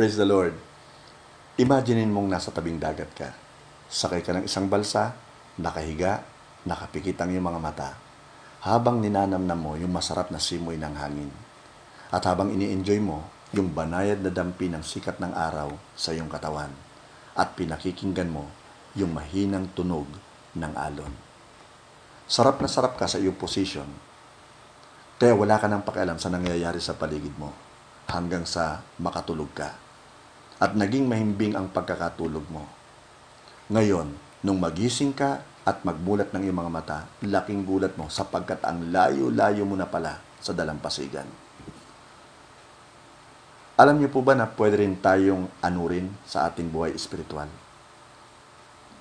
Praise the Lord. Imaginein mong nasa tabing dagat ka. Sakay ka ng isang balsa, nakahiga, nakapikit ang iyong mga mata. Habang ninanamnam mo yung masarap na simoy ng hangin. At habang ini-enjoy mo yung banayad na dampi ng sikat ng araw sa iyong katawan. At pinakikinggan mo yung mahinang tunog ng alon. Sarap na sarap ka sa iyong position. Kaya wala ka nang pakialam sa nangyayari sa paligid mo hanggang sa makatulog ka. At naging mahimbing ang pagkakatulog mo. Ngayon, nung magising ka at magmulat ng iyong mga mata, laking gulat mo sapagkat ang layo-layo mo na pala sa dalampasigan. Alam niyo po ba na pwede rin tayong anurin sa ating buhay espiritual?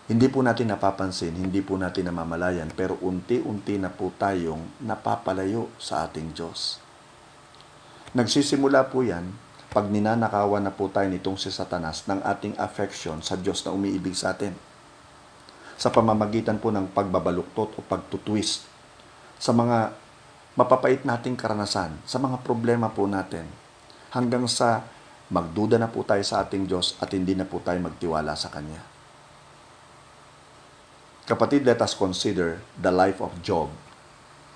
Hindi po natin napapansin, hindi po natin namamalayan, pero unti-unti na po tayong napapalayo sa ating Diyos. Nagsisimula po yan pag ninanakawan na po tayo nitong si Satanas ng ating affection sa Diyos na umiibig sa atin. Sa pamamagitan po ng pagbabaluktot o pagtutwist sa mga mapapait nating karanasan, sa mga problema po natin, hanggang sa magduda na po tayo sa ating Diyos at hindi na po tayo magtiwala sa Kanya. Kapatid, let us consider the life of Job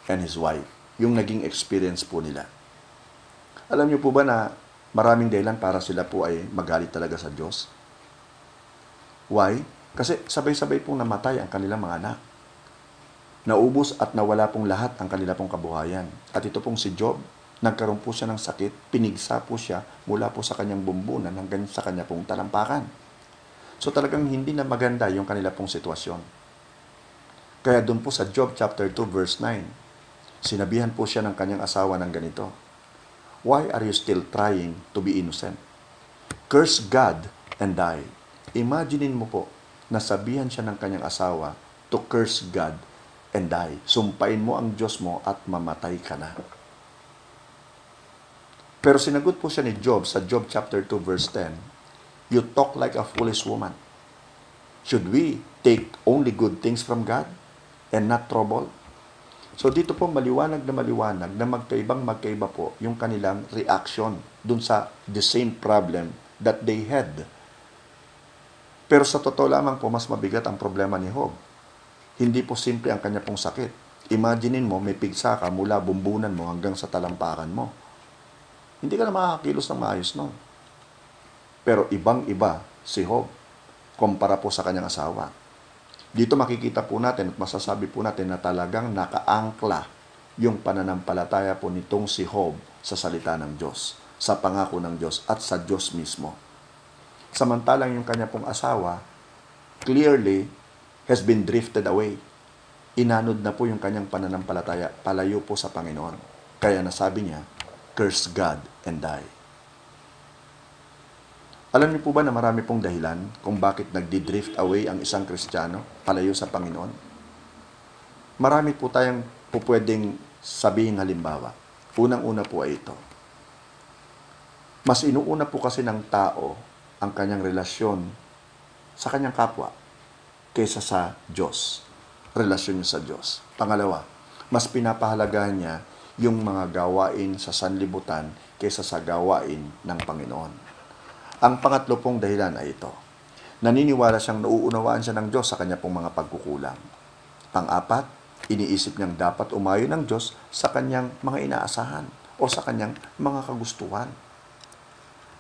and his wife, yung naging experience po nila. Alam niyo po ba na maraming dahilan para sila po ay magalit talaga sa Diyos? Why? Kasi sabay-sabay pong namatay ang kanilang mga anak. Naubos at nawala pong lahat ang kanila pong kabuhayan. At ito pong si Job, nagkaroon po siya ng sakit, pinigsa po siya mula po sa kanyang bumbunan hanggang sa kanya pong talampakan. So talagang hindi na maganda yung kanila pong sitwasyon. Kaya doon po sa Job chapter 2 verse 9, sinabihan po siya ng kanyang asawa ng ganito, Why are you still trying to be innocent? Curse God and die. Imaginein mo po, nasabihan siya ng kanyang asawa to curse God and die. Sumpain mo ang Diyos mo at mamatay ka na. Pero sinagot po siya ni Job sa Job chapter 2 verse 10, You talk like a foolish woman. Should we take only good things from God and not trouble? So dito po maliwanag na maliwanag na magkaibang magkaiba po yung kanilang reaction dun sa the same problem that they had. Pero sa totoo lamang po, mas mabigat ang problema ni Job. Hindi po simple ang kanya pong sakit. Imaginein mo, may pigsa ka mula bumbunan mo hanggang sa talampakan mo. Hindi ka na makakakilos ng maayos nun. Pero ibang-iba si Job kumpara po sa kanyang asawa. Dito makikita po natin at masasabi po natin na talagang nakaangkla yung pananampalataya po nitong si Job sa salita ng Diyos, sa pangako ng Diyos at sa Diyos mismo. Samantalang yung kanya pong asawa, clearly has been drifted away. Inanod na po yung kanyang pananampalataya, palayo po sa Panginoon. Kaya nasabi niya, curse God and die. Alam niyo po ba na marami pong dahilan kung bakit nagdi-drift away ang isang Kristiyano palayo sa Panginoon? Marami po tayong po pwedeng sabihin halimbawa. Unang-una po ay ito. Mas inuuna po kasi ng tao ang kanyang relasyon sa kanyang kapwa kaysa sa Diyos. Relasyon niya sa Diyos. Pangalawa, mas pinapahalagahan niya yung mga gawain sa sanlibutan kaysa sa gawain ng Panginoon. Ang pangatlo pong dahilan ay ito. Naniniwala siyang nauunawaan siya ng Diyos sa kanya pong mga pagkukulang. Pang-apat, iniisip niyang dapat umayon ng Diyos sa kanyang mga inaasahan o sa kanyang mga kagustuhan.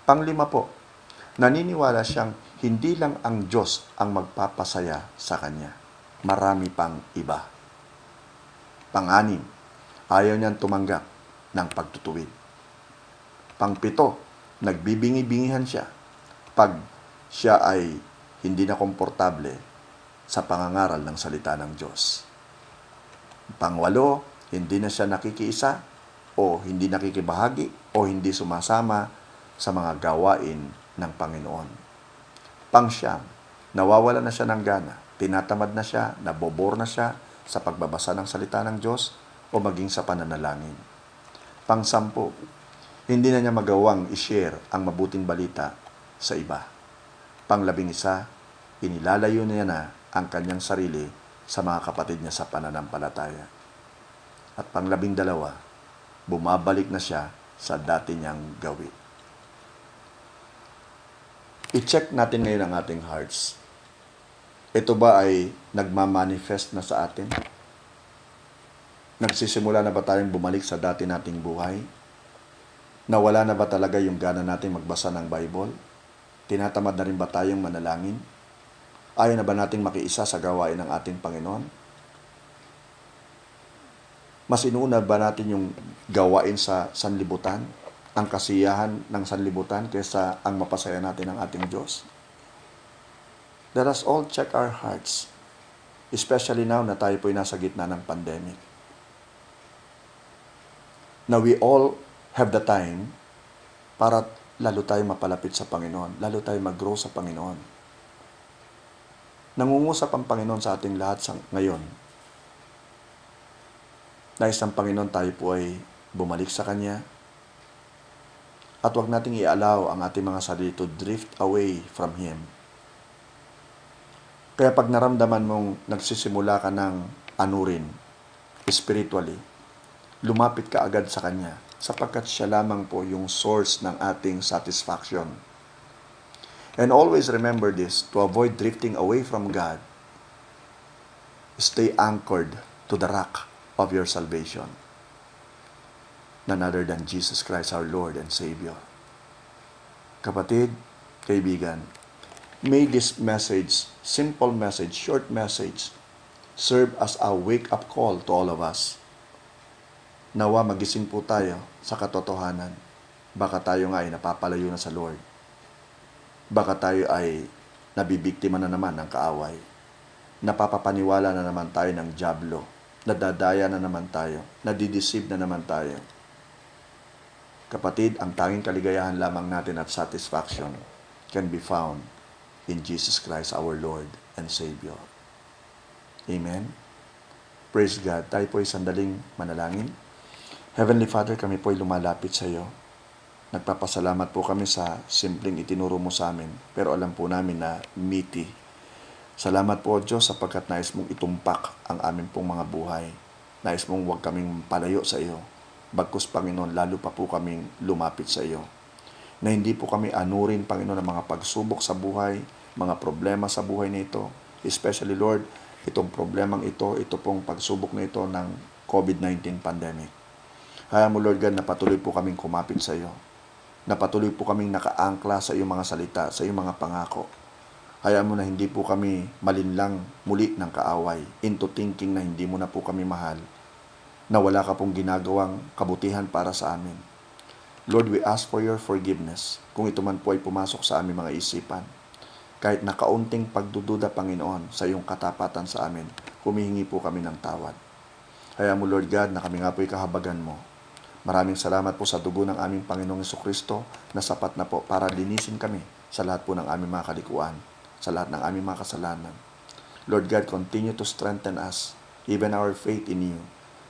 Panglima po, naniniwala siyang hindi lang ang Diyos ang magpapasaya sa kanya. Marami pang iba. Panganim, ayaw niyang tumanggap ng pagtutuwid. Pangpito, nagbibingi-bingihan siya pag siya ay hindi na komportable sa pangangaral ng salita ng Diyos. Pangwalo, hindi na siya nakikiisa o hindi nakikibahagi o hindi sumasama sa mga gawain ng Panginoon. Pangsyam, nawawala na siya ng gana, tinatamad na siya, nabobor na siya sa pagbabasa ng salita ng Diyos o maging sa pananalangin. Pangsampu, hindi na niya magawang i-share ang mabuting balita sa iba. Panglabing isa, inilalayo niya na ang kanyang sarili sa mga kapatid niya sa pananampalataya. At panglabing dalawa, bumabalik na siya sa dati niyang gawin. i-check natin ngayon ang ating hearts. Ito ba ay nagmamanifest na sa atin? Nagsisimula na ba tayong bumalik sa dati nating buhay? Nawala na ba talaga yung gana natin magbasa ng Bible? Tinatamad na rin ba tayong manalangin? Ayaw na ba nating makiisa sa gawain ng ating Panginoon? Mas inuuna ba natin yung gawain sa sanlibutan? Ang kasiyahan ng sanlibutan kaysa ang mapasaya natin ng ating Diyos? Let us all check our hearts, especially now na tayo po'y nasa gitna ng pandemic. Now we all have the time para lalo tayo mapalapit sa Panginoon, lalo tayo mag-grow sa Panginoon. Nangungusap ang Panginoon sa ating lahat sa ngayon. Nais ng Panginoon tayo po ay bumalik sa Kanya at huwag nating i-allow ang ating mga sarili to drift away from Him. Kaya pag naramdaman mong nagsisimula ka ng anurin, spiritually, lumapit ka agad sa Kanya sapagkat siya lamang po yung source ng ating satisfaction. And always remember this, to avoid drifting away from God, stay anchored to the rock of your salvation. None other than Jesus Christ our Lord and Savior. Kapatid, kaibigan, may this message, simple message, short message, serve as a wake-up call to all of us. Nawa magising po tayo sa katotohanan. Baka tayo nga ay napapalayo na sa Lord. Baka tayo ay nabibiktima na naman ng kaaway. Napapapaniwala na naman tayo ng jablo. Nadadaya na naman tayo. Nadideceive na naman tayo. Kapatid, ang tanging kaligayahan lamang natin at satisfaction can be found in Jesus Christ our Lord and Savior. Amen. Praise God. Tayo po ay sandaling manalangin. Heavenly Father, kami po ay lumalapit sa iyo. Nagpapasalamat po kami sa simpleng itinuro mo sa amin, pero alam po namin na meaty. Salamat po, Diyos, sapagkat nais mong itumpak ang amin pong mga buhay. Nais mong huwag kaming palayo sa iyo. Bagkus, Panginoon, lalo pa po kaming lumapit sa iyo. Na hindi po kami anurin, Panginoon, ng mga pagsubok sa buhay, mga problema sa buhay nito. Especially, Lord, itong problemang ito, ito pong pagsubok na ito ng COVID-19 pandemic. Hayaan mo, Lord God, na patuloy po kaming kumapit sa iyo. Na patuloy po kaming nakaangkla sa iyong mga salita, sa iyong mga pangako. Hayaan mo na hindi po kami malinlang muli ng kaaway, into thinking na hindi mo na po kami mahal, na wala ka pong ginagawang kabutihan para sa amin. Lord, we ask for your forgiveness kung ito man po ay pumasok sa aming mga isipan. Kahit nakaunting pagdududa, Panginoon, sa iyong katapatan sa amin, humihingi po kami ng tawad. Hayaan mo, Lord God, na kami nga po ay kahabagan mo. Maraming salamat po sa dugo ng aming Panginoong Kristo na sapat na po para linisin kami sa lahat po ng aming mga kalikuan, sa lahat ng aming mga kasalanan. Lord God, continue to strengthen us, even our faith in you.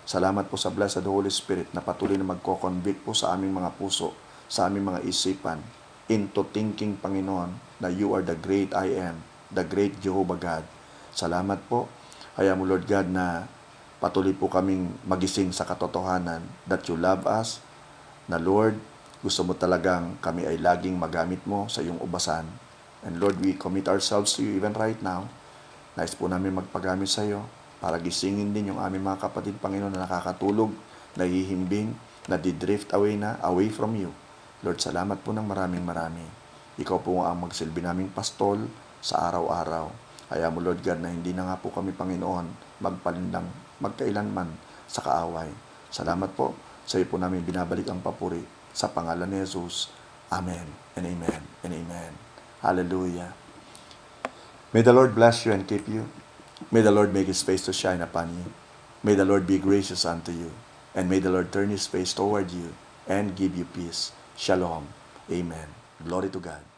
Salamat po sa blessed Holy Spirit na patuloy na magko-convict po sa aming mga puso, sa aming mga isipan, into thinking, Panginoon, na you are the great I am, the great Jehovah God. Salamat po. Hayaan mo, Lord God, na patuloy po kaming magising sa katotohanan that you love us, na Lord, gusto mo talagang kami ay laging magamit mo sa iyong ubasan. And Lord, we commit ourselves to you even right now. Nais po namin magpagamit sa iyo para gisingin din yung aming mga kapatid, Panginoon, na nakakatulog, nahihimbing, na didrift away na, away from you. Lord, salamat po ng maraming marami. Ikaw po ang magsilbi naming pastol sa araw-araw. Kaya mo, Lord God, na hindi na nga po kami, Panginoon, magpalindang magkailanman sa kaaway. Salamat po. Sa iyo po namin binabalik ang papuri. Sa pangalan ni Jesus. Amen and amen and amen. Hallelujah. May the Lord bless you and keep you. May the Lord make His face to shine upon you. May the Lord be gracious unto you. And may the Lord turn His face toward you and give you peace. Shalom. Amen. Glory to God.